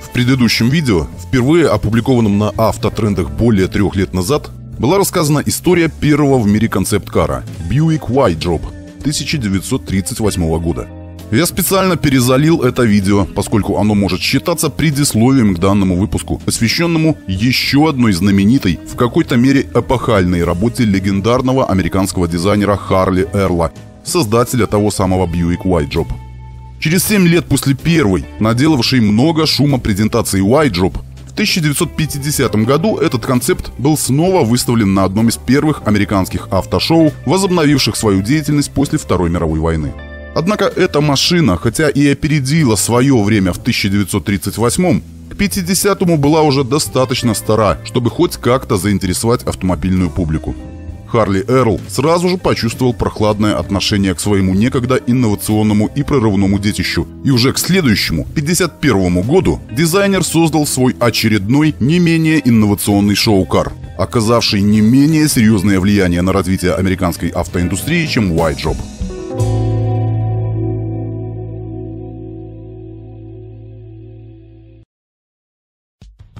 В предыдущем видео, впервые опубликованном на автотрендах более трех лет назад, была рассказана история первого в мире концепт-кара Buick White Drop 1938 года. Я специально перезалил это видео, поскольку оно может считаться предисловием к данному выпуску, посвященному еще одной знаменитой, в какой-то мере эпохальной работе легендарного американского дизайнера Харли Эрла, создателя того самого Buick White Drop. Через 7 лет после первой, наделавшей много шума презентации White Drop, в 1950 году этот концепт был снова выставлен на одном из первых американских автошоу, возобновивших свою деятельность после Второй мировой войны. Однако эта машина, хотя и опередила свое время в 1938 к 50-му была уже достаточно стара, чтобы хоть как-то заинтересовать автомобильную публику. Харли Эрл сразу же почувствовал прохладное отношение к своему некогда инновационному и прорывному детищу. И уже к следующему, 51 году, дизайнер создал свой очередной, не менее инновационный шоу-кар, оказавший не менее серьезное влияние на развитие американской автоиндустрии, чем White Job.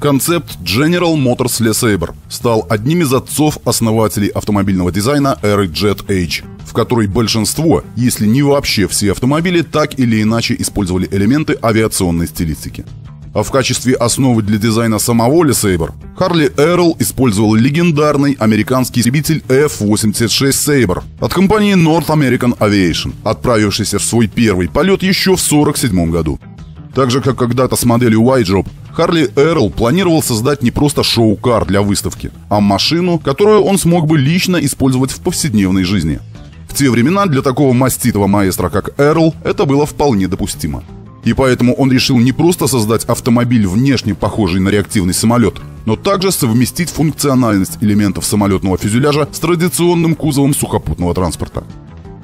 Концепт General Motors Le Sabre стал одним из отцов-основателей автомобильного дизайна эры Jet Age, в которой большинство, если не вообще все автомобили, так или иначе использовали элементы авиационной стилистики. А в качестве основы для дизайна самого Le Sabre Харли Эрл использовал легендарный американский истребитель F-86 Sabre от компании North American Aviation, отправившийся в свой первый полет еще в 1947 году. Так же, как когда-то с моделью White Job, Харли Эрл планировал создать не просто шоу-кар для выставки, а машину, которую он смог бы лично использовать в повседневной жизни. В те времена для такого маститого маэстро, как Эрл, это было вполне допустимо. И поэтому он решил не просто создать автомобиль внешне похожий на реактивный самолет, но также совместить функциональность элементов самолетного фюзеляжа с традиционным кузовом сухопутного транспорта.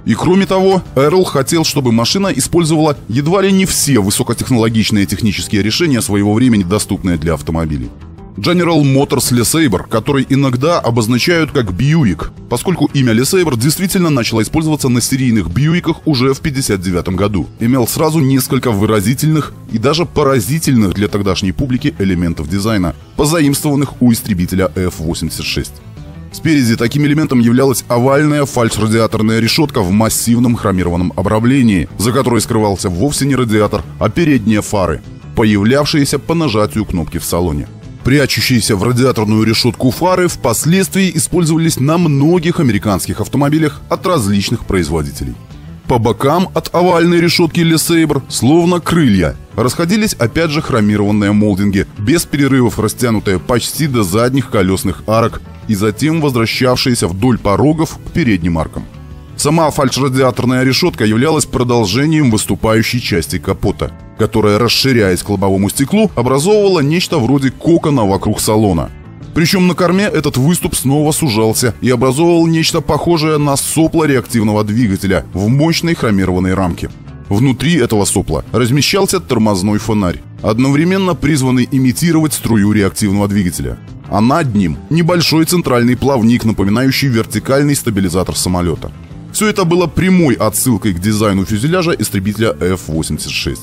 И кроме того, Эрл хотел, чтобы машина использовала едва ли не все высокотехнологичные технические решения своего времени, доступные для автомобилей. General Motors Le Sabre, который иногда обозначают как Buick, поскольку имя Le Sabre действительно начало использоваться на серийных Бьюиках уже в 1959 году, имел сразу несколько выразительных и даже поразительных для тогдашней публики элементов дизайна, позаимствованных у истребителя F-86. Спереди таким элементом являлась овальная фальш-радиаторная решетка в массивном хромированном обрамлении, за которой скрывался вовсе не радиатор, а передние фары, появлявшиеся по нажатию кнопки в салоне. Прячущиеся в радиаторную решетку фары впоследствии использовались на многих американских автомобилях от различных производителей. По бокам от овальной решетки Sabre, словно крылья, расходились опять же хромированные молдинги, без перерывов растянутые почти до задних колесных арок и затем возвращавшиеся вдоль порогов к передним аркам. Сама фальшрадиаторная решетка являлась продолжением выступающей части капота, которая, расширяясь к лобовому стеклу, образовывала нечто вроде кокона вокруг салона. Причем на корме этот выступ снова сужался и образовывал нечто похожее на сопло реактивного двигателя в мощной хромированной рамке. Внутри этого сопла размещался тормозной фонарь, одновременно призванный имитировать струю реактивного двигателя а над ним небольшой центральный плавник, напоминающий вертикальный стабилизатор самолета. Все это было прямой отсылкой к дизайну фюзеляжа истребителя F-86.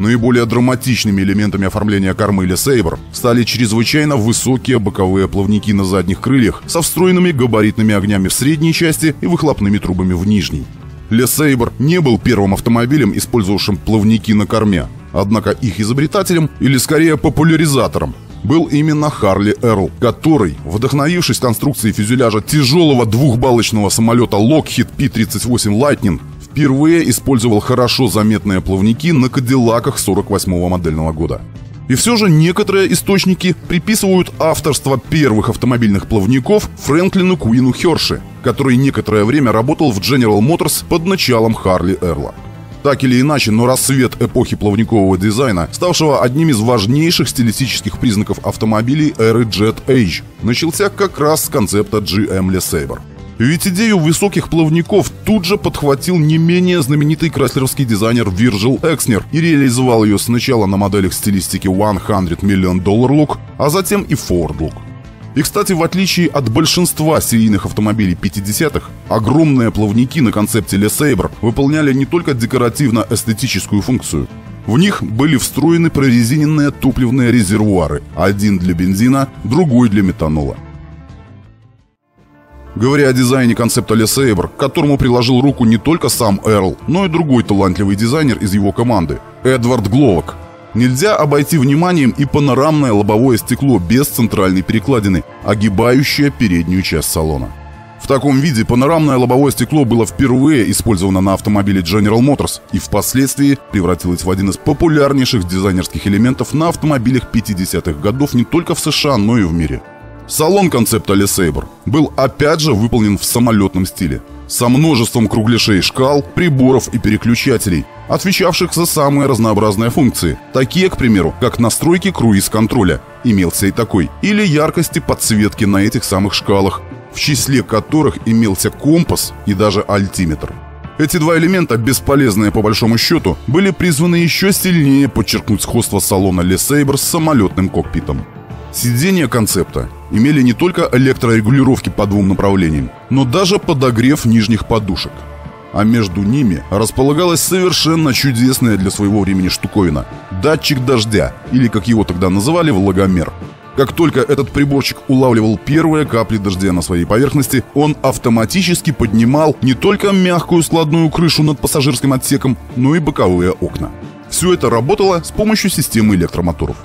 Наиболее драматичными элементами оформления кормы или Сейбр стали чрезвычайно высокие боковые плавники на задних крыльях со встроенными габаритными огнями в средней части и выхлопными трубами в нижней. Ле Сейбр не был первым автомобилем, использовавшим плавники на корме, однако их изобретателем, или скорее популяризатором, был именно Харли Эрл, который, вдохновившись конструкцией фюзеляжа тяжелого двухбалочного самолета Lockheed P-38 Lightning, впервые использовал хорошо заметные плавники на Кадиллаках 48-го модельного года. И все же некоторые источники приписывают авторство первых автомобильных плавников Фрэнклину Куину Херши, который некоторое время работал в General Motors под началом Харли Эрла. Так или иначе, но рассвет эпохи плавникового дизайна, ставшего одним из важнейших стилистических признаков автомобилей эры Jet Age, начался как раз с концепта GM Le Sabre. Ведь идею высоких плавников тут же подхватил не менее знаменитый краслеровский дизайнер Вирджил Экснер и реализовал ее сначала на моделях стилистики 100 Million Dollar Look, а затем и Ford Look. И, кстати, в отличие от большинства серийных автомобилей 50-х, огромные плавники на концепте Le выполняли не только декоративно-эстетическую функцию. В них были встроены прорезиненные топливные резервуары, один для бензина, другой для метанола. Говоря о дизайне концепта Le к которому приложил руку не только сам Эрл, но и другой талантливый дизайнер из его команды – Эдвард Гловок, Нельзя обойти вниманием и панорамное лобовое стекло без центральной перекладины, огибающее переднюю часть салона. В таком виде панорамное лобовое стекло было впервые использовано на автомобиле General Motors и впоследствии превратилось в один из популярнейших дизайнерских элементов на автомобилях 50-х годов не только в США, но и в мире. Салон концепта Sabre был опять же выполнен в самолетном стиле – со множеством кругляшей шкал, приборов и переключателей, отвечавших за самые разнообразные функции, такие, к примеру, как настройки круиз-контроля, имелся и такой, или яркости подсветки на этих самых шкалах, в числе которых имелся компас и даже альтиметр. Эти два элемента, бесполезные по большому счету, были призваны еще сильнее подчеркнуть сходство салона Sabre с самолетным кокпитом. Сиденья концепта имели не только электрорегулировки по двум направлениям, но даже подогрев нижних подушек. А между ними располагалась совершенно чудесная для своего времени штуковина – датчик дождя, или как его тогда называли, влагомер. Как только этот приборчик улавливал первые капли дождя на своей поверхности, он автоматически поднимал не только мягкую складную крышу над пассажирским отсеком, но и боковые окна. Все это работало с помощью системы электромоторов.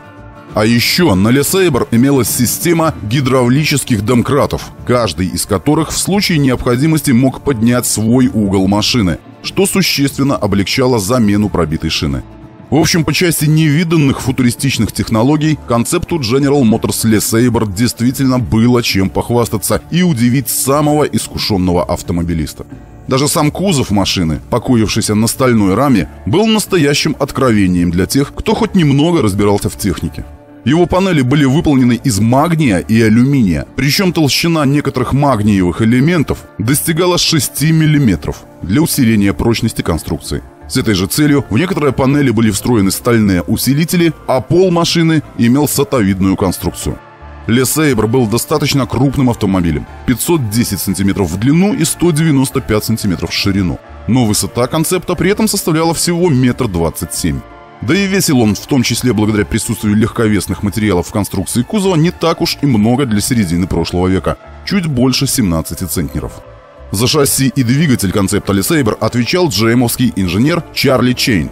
А еще на Лесейбр имелась система гидравлических домкратов, каждый из которых в случае необходимости мог поднять свой угол машины, что существенно облегчало замену пробитой шины. В общем, по части невиданных футуристичных технологий, концепту General Motors Le Sabre действительно было чем похвастаться и удивить самого искушенного автомобилиста. Даже сам кузов машины, покоившийся на стальной раме, был настоящим откровением для тех, кто хоть немного разбирался в технике. Его панели были выполнены из магния и алюминия, причем толщина некоторых магниевых элементов достигала 6 мм для усиления прочности конструкции. С этой же целью в некоторые панели были встроены стальные усилители, а пол машины имел сатовидную конструкцию. Лесейбр был достаточно крупным автомобилем – 510 см в длину и 195 см в ширину. Но высота концепта при этом составляла всего метр двадцать семь. Да и весил он, в том числе благодаря присутствию легковесных материалов в конструкции кузова, не так уж и много для середины прошлого века. Чуть больше 17 центнеров. За шасси и двигатель концепта Лесейбер отвечал джеймовский инженер Чарли Чейн.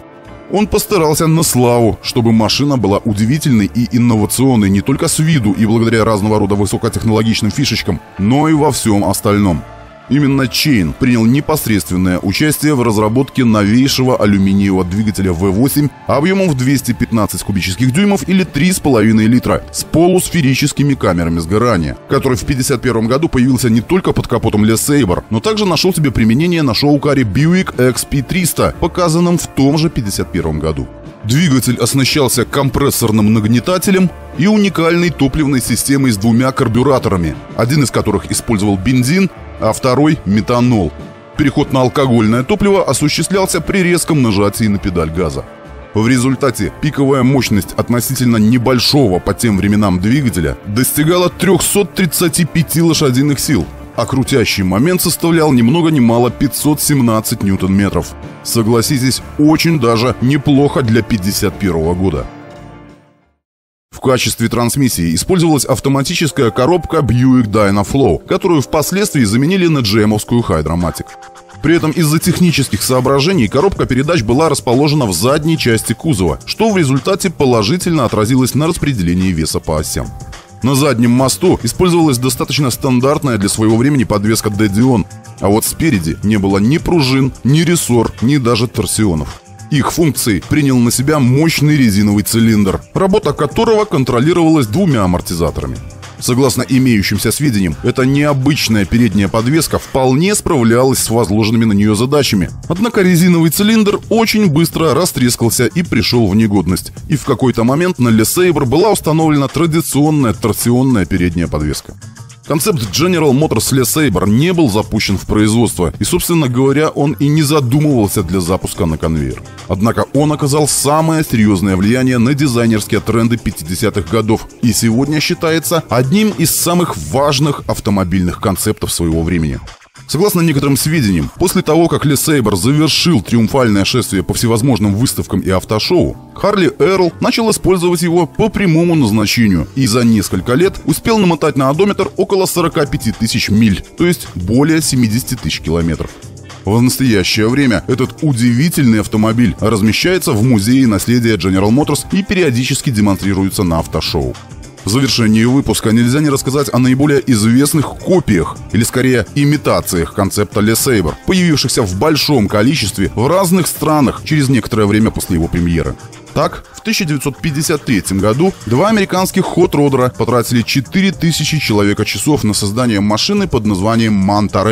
Он постарался на славу, чтобы машина была удивительной и инновационной не только с виду и благодаря разного рода высокотехнологичным фишечкам, но и во всем остальном – Именно Чейн принял непосредственное участие в разработке новейшего алюминиевого двигателя V8 объемом в 215 кубических дюймов или 3,5 литра с полусферическими камерами сгорания, который в 1951 году появился не только под капотом Le Sabre, но также нашел себе применение на шоу-каре Buick XP300, показанном в том же 1951 году. Двигатель оснащался компрессорным нагнетателем и уникальной топливной системой с двумя карбюраторами, один из которых использовал бензин, а второй – метанол. Переход на алкогольное топливо осуществлялся при резком нажатии на педаль газа. В результате пиковая мощность относительно небольшого по тем временам двигателя достигала 335 лошадиных сил, а крутящий момент составлял ни много ни мало 517 ньютон-метров. Согласитесь, очень даже неплохо для 51 года. В качестве трансмиссии использовалась автоматическая коробка Buick Dynaflow, которую впоследствии заменили на GM-овскую Hydromatic. При этом из-за технических соображений коробка передач была расположена в задней части кузова, что в результате положительно отразилось на распределении веса по осям. На заднем мосту использовалась достаточно стандартная для своего времени подвеска Dedion, а вот спереди не было ни пружин, ни рессор, ни даже торсионов. Их функции принял на себя мощный резиновый цилиндр, работа которого контролировалась двумя амортизаторами. Согласно имеющимся сведениям, эта необычная передняя подвеска вполне справлялась с возложенными на нее задачами. Однако резиновый цилиндр очень быстро растрескался и пришел в негодность. И в какой-то момент на Sabre была установлена традиционная торсионная передняя подвеска. Концепт General Motors Le Sabre не был запущен в производство, и, собственно говоря, он и не задумывался для запуска на конвейер. Однако он оказал самое серьезное влияние на дизайнерские тренды 50-х годов и сегодня считается одним из самых важных автомобильных концептов своего времени. Согласно некоторым сведениям, после того, как Ли Сейбер завершил триумфальное шествие по всевозможным выставкам и автошоу, Харли Эрл начал использовать его по прямому назначению и за несколько лет успел намотать на одометр около 45 тысяч миль, то есть более 70 тысяч километров. В настоящее время этот удивительный автомобиль размещается в музее наследия General Motors и периодически демонстрируется на автошоу. В завершении выпуска нельзя не рассказать о наиболее известных копиях, или скорее имитациях концепта Sabre, появившихся в большом количестве в разных странах через некоторое время после его премьеры. Так, в 1953 году два американских хот-родера потратили 4000 человека-часов на создание машины под названием Манта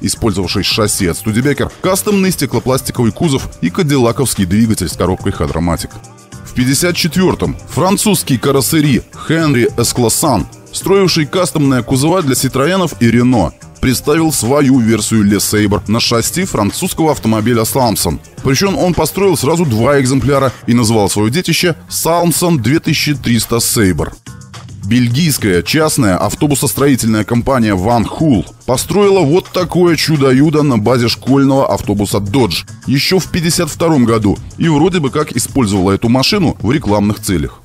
использовавшей шасси от Studebaker, кастомный стеклопластиковый кузов и кадиллаковский двигатель с коробкой Хадроматик. В 54-м французский кароссери Хенри Эскласан, строивший кастомные кузова для Ситроенов и Рено, представил свою версию Le Sabre на шасси французского автомобиля Salmson. Причем он построил сразу два экземпляра и назвал свое детище Salmson 2300 Sabre. Бельгийская частная автобусостроительная компания Van Hool построила вот такое чудо-юдо на базе школьного автобуса Dodge еще в 1952 году и вроде бы как использовала эту машину в рекламных целях.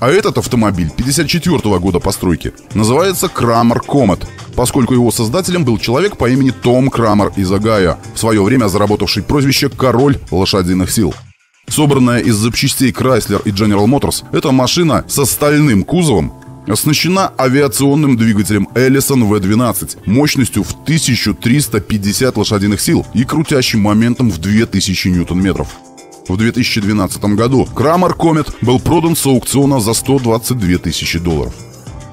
А этот автомобиль 54 года постройки называется Крамер Комет, поскольку его создателем был человек по имени Том Крамер из Огайо, в свое время заработавший прозвище «Король лошадиных сил». Собранная из запчастей Chrysler и General Motors, эта машина с стальным кузовом Оснащена авиационным двигателем Ellison V12 мощностью в 1350 лошадиных сил и крутящим моментом в 2000 ньютон-метров. В 2012 году Крамер Комет был продан с аукциона за 122 тысячи долларов.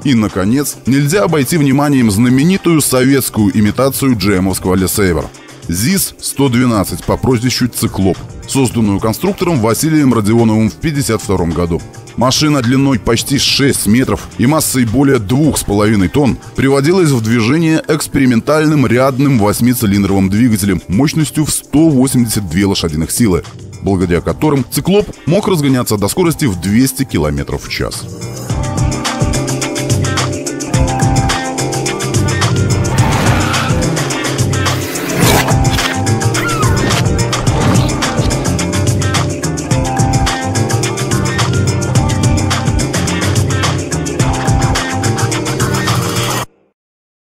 И, наконец, нельзя обойти вниманием знаменитую советскую имитацию джемовского Лесейвер – ЗИС-112 по прозвищу «Циклоп», созданную конструктором Василием Родионовым в 1952 году. Машина длиной почти 6 метров и массой более 2,5 тонн приводилась в движение экспериментальным рядным восьмицилиндровым двигателем мощностью в 182 лошадиных силы, благодаря которым «Циклоп» мог разгоняться до скорости в 200 км в час.